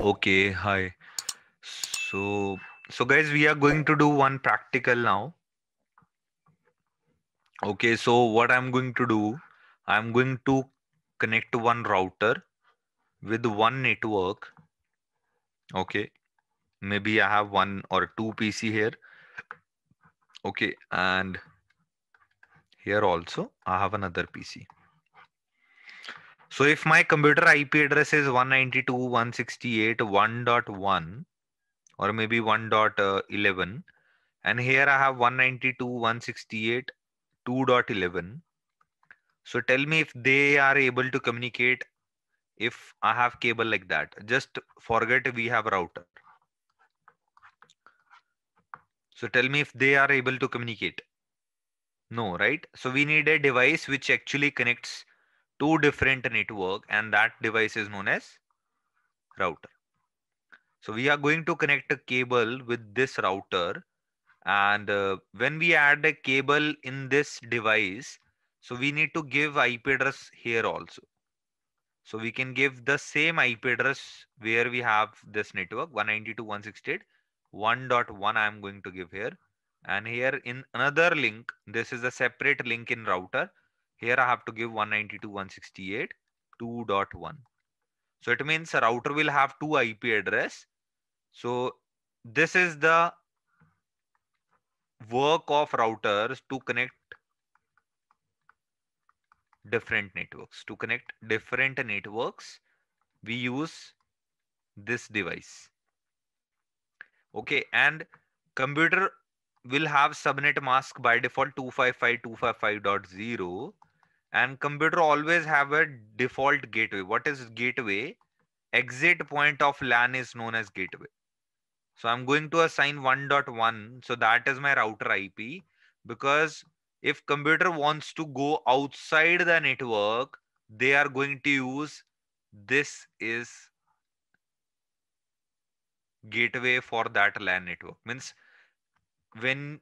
Okay, hi. So, so guys, we are going to do one practical now. Okay, so what I'm going to do, I'm going to connect one router with one network. Okay, maybe I have one or two PC here. Okay, and here also I have another PC. So if my computer IP address is 192.168.1.1 or maybe 1.11 and here I have 192.168.2.11 so tell me if they are able to communicate if I have cable like that. Just forget we have a router. So tell me if they are able to communicate. No right? So we need a device which actually connects two different network and that device is known as router. So we are going to connect a cable with this router and uh, when we add a cable in this device, so we need to give IP address here also. So we can give the same IP address where we have this network 192.168.1.1 I am going to give here and here in another link this is a separate link in router here I have to give 192.168.2.1. So it means a router will have two IP address. So this is the work of routers to connect different networks. To connect different networks, we use this device. Okay, and computer will have subnet mask by default 255.255.0 and computer always have a default gateway. What is gateway? Exit point of lan is known as gateway. So i'm going to assign 1.1 so that is my router ip because if computer wants to go outside the network they are going to use this is gateway for that lan network. Means when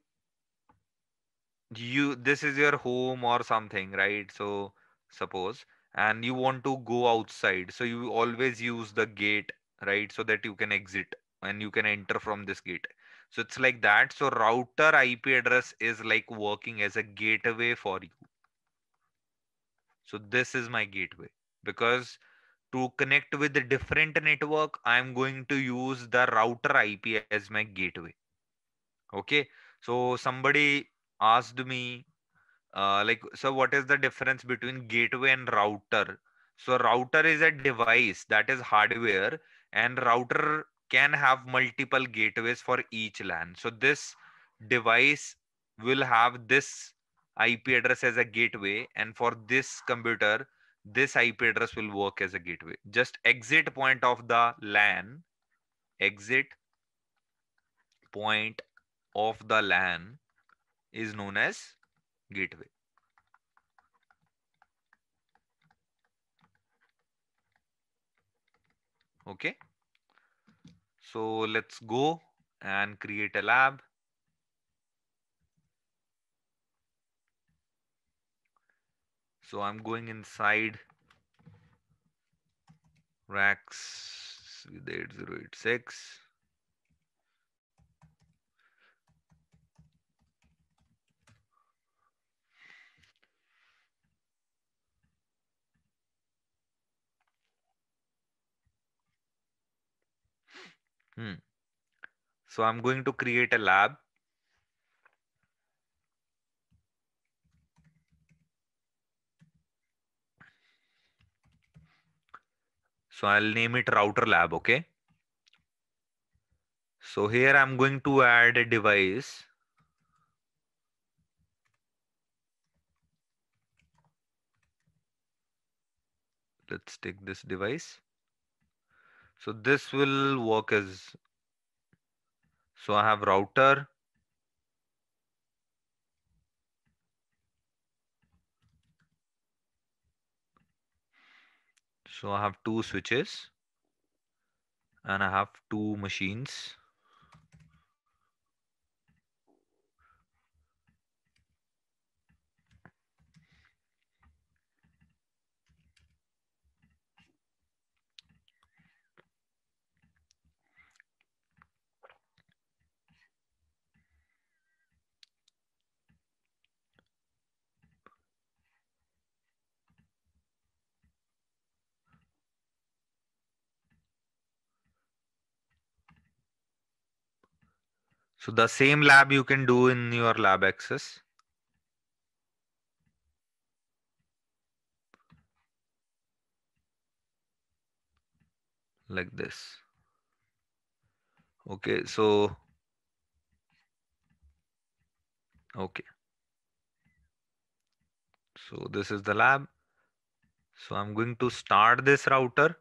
you this is your home or something right? So suppose and you want to go outside so you always use the gate right? So that you can exit and you can enter from this gate. So it's like that. So router ip address is like working as a gateway for you. So this is my gateway because to connect with the different network i'm going to use the router ip as my gateway. Okay? So somebody asked me uh, like so what is the difference between gateway and router so router is a device that is hardware and router can have multiple gateways for each LAN. So this device will have this IP address as a gateway and for this computer, this IP address will work as a gateway. Just exit point of the LAN, exit point of the LAN is known as gateway. Okay. So let's go and create a lab. So I'm going inside racks with 8086. Hmm. So I'm going to create a lab. So I'll name it router lab, okay? So here I'm going to add a device. Let's take this device. So this will work as, so I have router. So I have two switches and I have two machines. So the same lab you can do in your lab access. Like this. Okay, so okay. So this is the lab. So I'm going to start this router.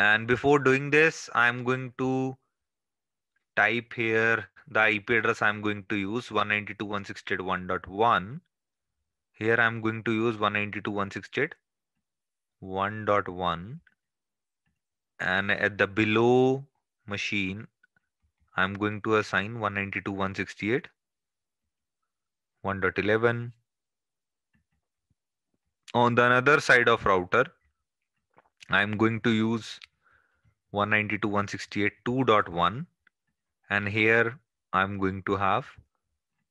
And before doing this, I'm going to type here the IP address I'm going to use 192.168.1.1. Here I'm going to use 192.168.1.1 and at the below machine I'm going to assign 192.168.1.11. on the another side of router I'm going to use 192.168.2.1 and here I'm going to have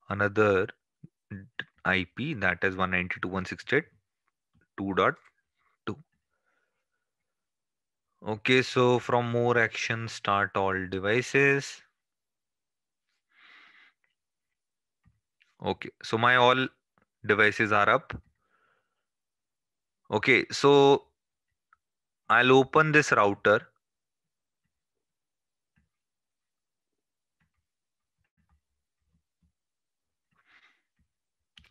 another IP that is 192.168.2.2 okay so from more action start all devices. Okay so my all devices are up. Okay so I'll open this router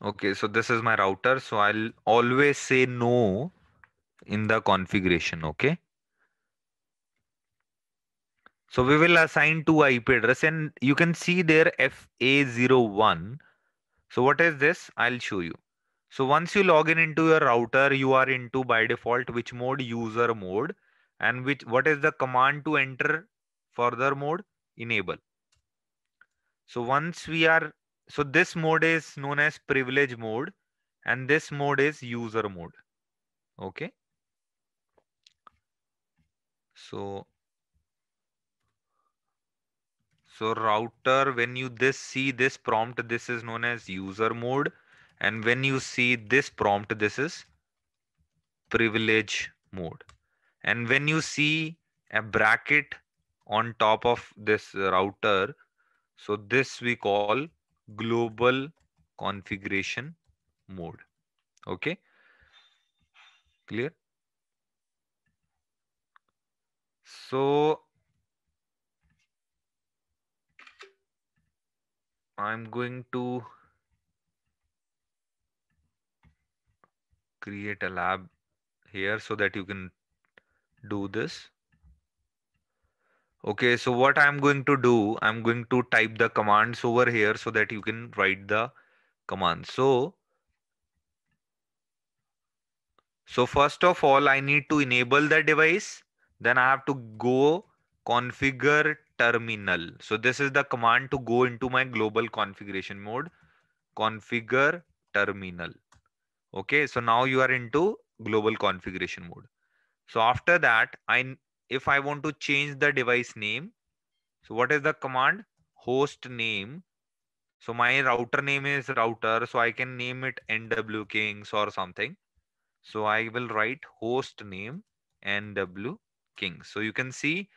Okay, so this is my router. So I'll always say no in the configuration. Okay. So we will assign two IP address and you can see there FA01. So what is this? I'll show you. So once you log in into your router, you are into by default which mode user mode and which what is the command to enter further mode enable. So once we are so this mode is known as privilege mode and this mode is user mode. Okay. So, so router, when you this see this prompt, this is known as user mode. And when you see this prompt, this is privilege mode. And when you see a bracket on top of this router, so this we call global configuration mode. Okay. Clear? So I'm going to create a lab here so that you can do this. Okay, so what I'm going to do, I'm going to type the commands over here so that you can write the command. So, so first of all, I need to enable the device. Then I have to go configure terminal. So this is the command to go into my global configuration mode, configure terminal. Okay, so now you are into global configuration mode. So after that, I if I want to change the device name, so what is the command? Host name. So my router name is router, so I can name it NW Kings or something. So I will write host name NW Kings. So you can see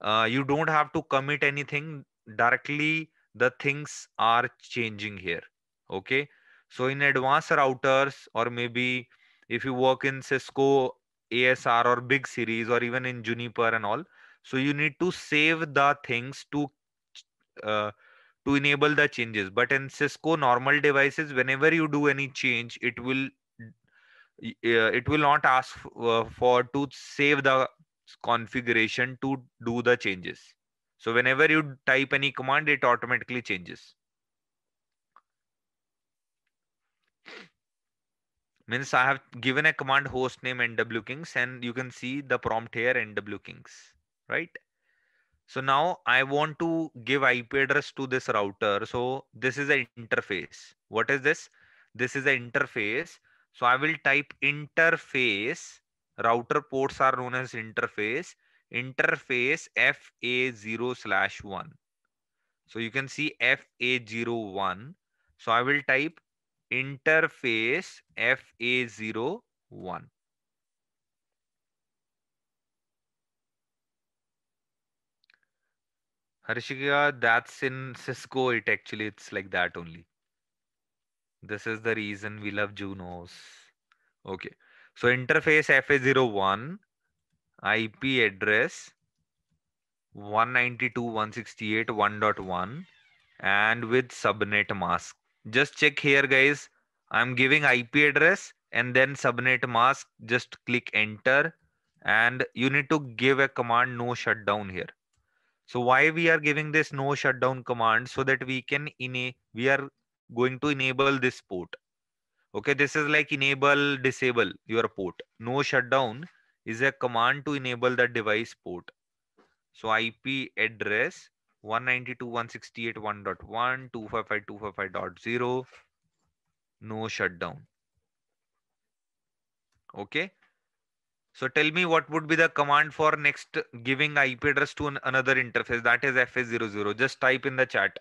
uh, you don't have to commit anything directly. The things are changing here. Okay. So in advanced routers or maybe if you work in Cisco ASR or big series or even in Juniper and all. So you need to save the things to uh, to enable the changes. But in Cisco normal devices, whenever you do any change, it will uh, it will not ask uh, for to save the configuration to do the changes. So whenever you type any command, it automatically changes. Means I have given a command host name nwkings and you can see the prompt here nwkings, right? So now I want to give IP address to this router. So this is an interface. What is this? This is an interface. So I will type interface. Router ports are known as interface. Interface FA0 slash 1. So you can see FA01. So I will type interface FA01. Harshika, that's in Cisco. It actually it's like that only. This is the reason we love Junos. Okay. So interface FA01, IP address 192.168.1.1 and with subnet mask. Just check here guys. I'm giving IP address and then subnet mask. Just click enter and you need to give a command no shutdown here. So why we are giving this no shutdown command so that we can in we are going to enable this port. Okay, this is like enable disable your port. No shutdown is a command to enable the device port. So IP address 192.168.1.1, 255.255.0, no shutdown. Okay. So tell me what would be the command for next giving IP address to an, another interface that is FA00. Just type in the chat.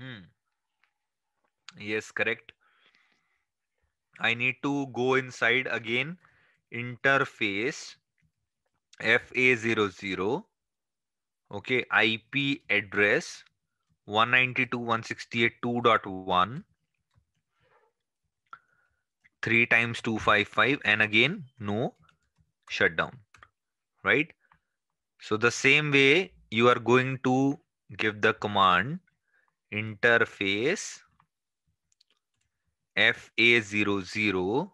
Hmm. Yes, correct. I need to go inside again interface FA00 okay IP address 192.168.2.1 3 times 255 and again no shutdown right so the same way you are going to give the command interface FA00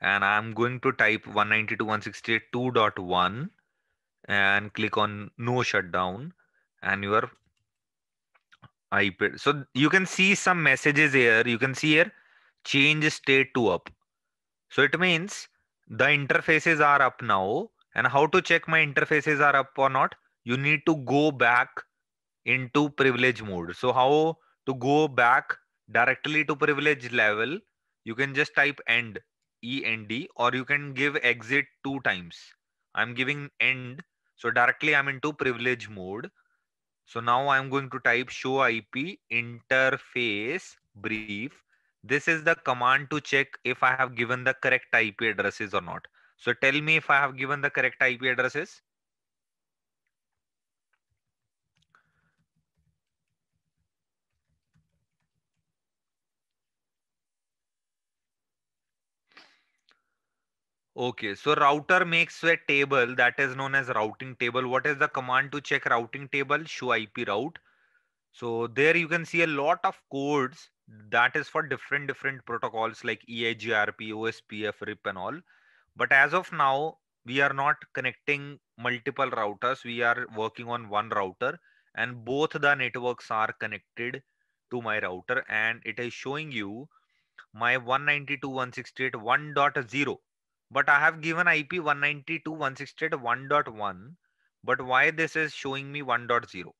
and I'm going to type 192.168.2.1 and click on no shutdown and your IP. So you can see some messages here. You can see here change state to up. So it means the interfaces are up now. And how to check my interfaces are up or not? You need to go back into privilege mode. So how to go back directly to privilege level? You can just type end end or you can give exit two times i'm giving end so directly i'm into privilege mode so now i'm going to type show ip interface brief this is the command to check if i have given the correct ip addresses or not so tell me if i have given the correct ip addresses Okay, so router makes a table that is known as routing table. What is the command to check routing table? Show IP route. So there you can see a lot of codes that is for different different protocols like EIGRP, OSPF, RIP and all. But as of now, we are not connecting multiple routers. We are working on one router and both the networks are connected to my router and it is showing you my 192.168.1.0 but I have given IP 192.168.1.1 but why this is showing me 1.0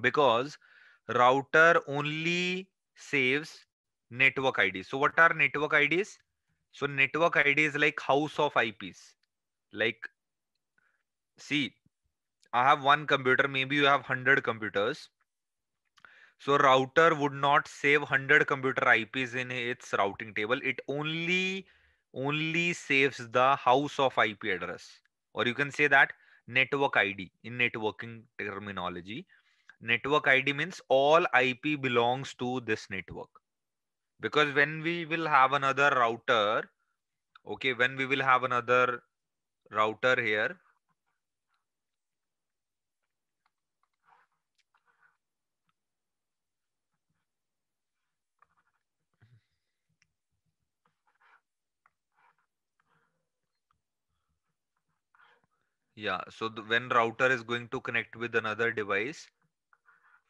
because router only saves network IDs. So what are network IDs? So network ID is like house of IPs. Like see, I have one computer, maybe you have 100 computers. So router would not save 100 computer IPs in its routing table. It only only saves the house of IP address, or you can say that network ID in networking terminology. Network ID means all IP belongs to this network. Because when we will have another router, okay, when we will have another router here, Yeah, so the, when router is going to connect with another device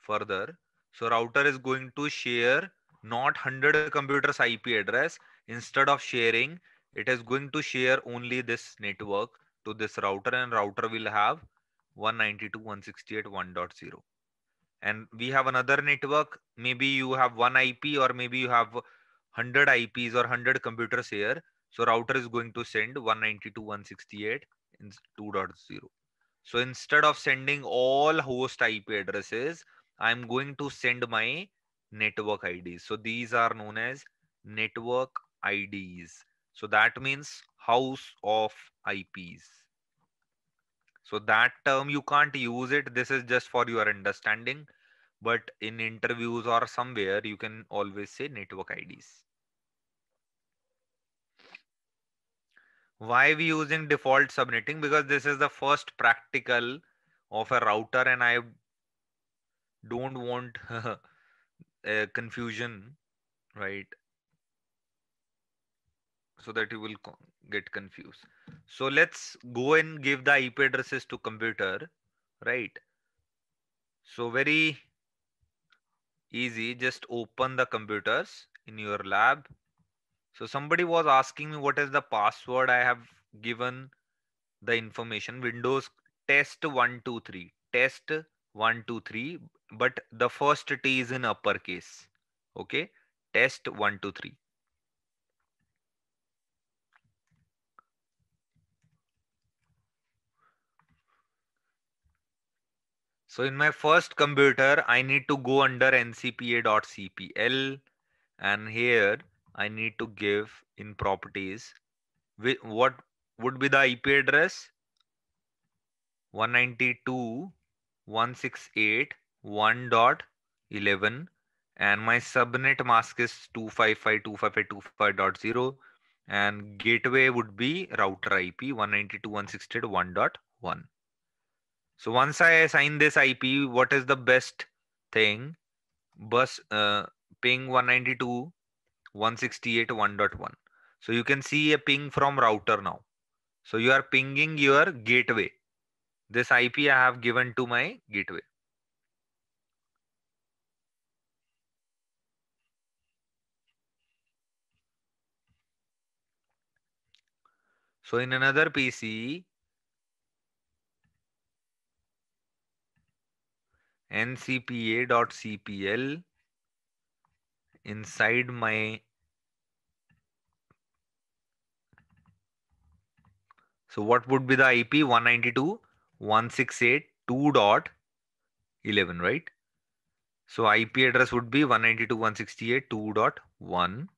further, so router is going to share not 100 computers IP address. Instead of sharing, it is going to share only this network to this router and router will have 192.168.1.0. And we have another network. Maybe you have one IP or maybe you have 100 IPs or 100 computers here. So router is going to send 192.168 in 2.0 So instead of sending all host IP addresses, I'm going to send my network IDs. So these are known as network IDs. So that means house of IPs. So that term you can't use it. This is just for your understanding. But in interviews or somewhere, you can always say network IDs. Why we using default subnetting? Because this is the first practical of a router and I don't want confusion, right? So that you will get confused. So let's go and give the IP addresses to computer, right? So very easy. Just open the computers in your lab so somebody was asking me what is the password I have given the information. Windows test 123 test 123 but the first T is in uppercase. Okay? Test 123 So in my first computer, I need to go under ncpa.cpl and here I need to give in properties what would be the IP address 192.168.1.11 and my subnet mask is 255.255.255.0 and gateway would be router IP 192.168.1.1. So once I assign this IP, what is the best thing? Bus uh, ping 192 168.1.1. So you can see a ping from router now. So you are pinging your gateway. This IP I have given to my gateway. So in another PC, ncpa.cpl inside my so what would be the IP 192.168.2.11 right? So IP address would be 192.168.2.1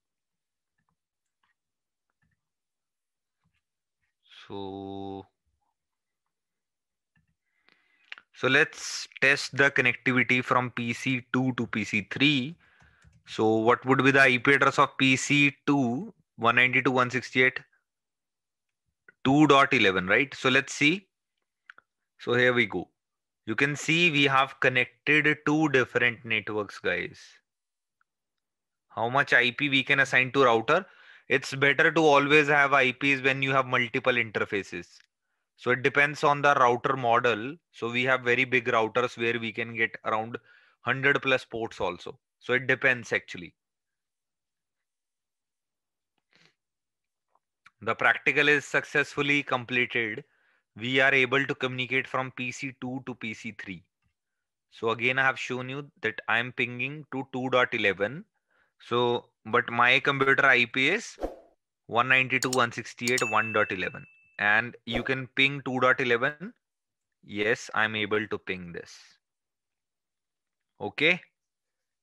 so so let's test the connectivity from PC2 to PC3 so what would be the IP address of PC2 192.168 2.11, right? So let's see. So here we go. You can see we have connected two different networks, guys. How much IP we can assign to router? It's better to always have IPs when you have multiple interfaces. So it depends on the router model. So we have very big routers where we can get around 100 plus ports also. So it depends actually. The practical is successfully completed. We are able to communicate from PC2 to PC3. So again, I have shown you that I am pinging to 2.11. So, but my computer IP is 192.168.1.11 and you can ping 2.11. Yes, I'm able to ping this. Okay.